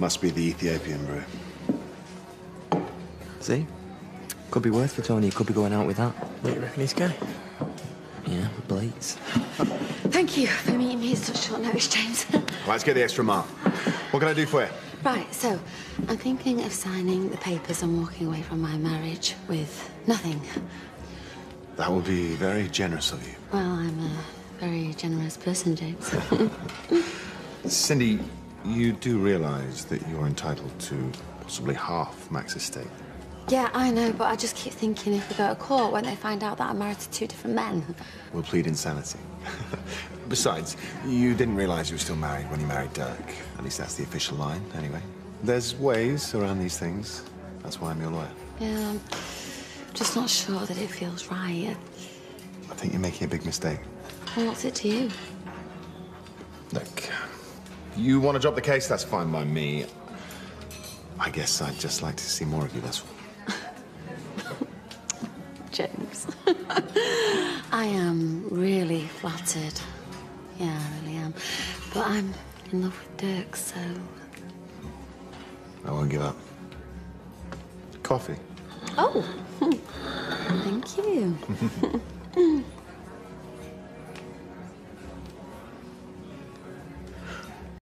Must be the Ethiopian brew. See? Could be worth for Tony. Could be going out with that. What, do you reckon he's gay? Yeah, with Blades. Thank you for meeting me at such short notice, James. Let's get the extra mark. What can I do for you? right, so I'm thinking of signing the papers and walking away from my marriage with nothing. That would be very generous of you. Well, I'm a very generous person, James. Cindy, you do realize that you're entitled to possibly half Max's estate. yeah, I know, but I just keep thinking if we go to court, won't they find out that I'm married to two different men? We'll plead insanity. Besides, you didn't realize you were still married when you married Dirk. At least that's the official line, anyway. There's ways around these things. That's why I'm your lawyer. Yeah, I'm just not sure that it feels right. I think you're making a big mistake. Well, what's it to you? Look, you want to drop the case? That's fine by me. I guess I'd just like to see more of you, that's all. James. I am really flattered. Yeah, I really am. But I'm in love with Dirk, so. I won't give up. Coffee. Oh! Thank you.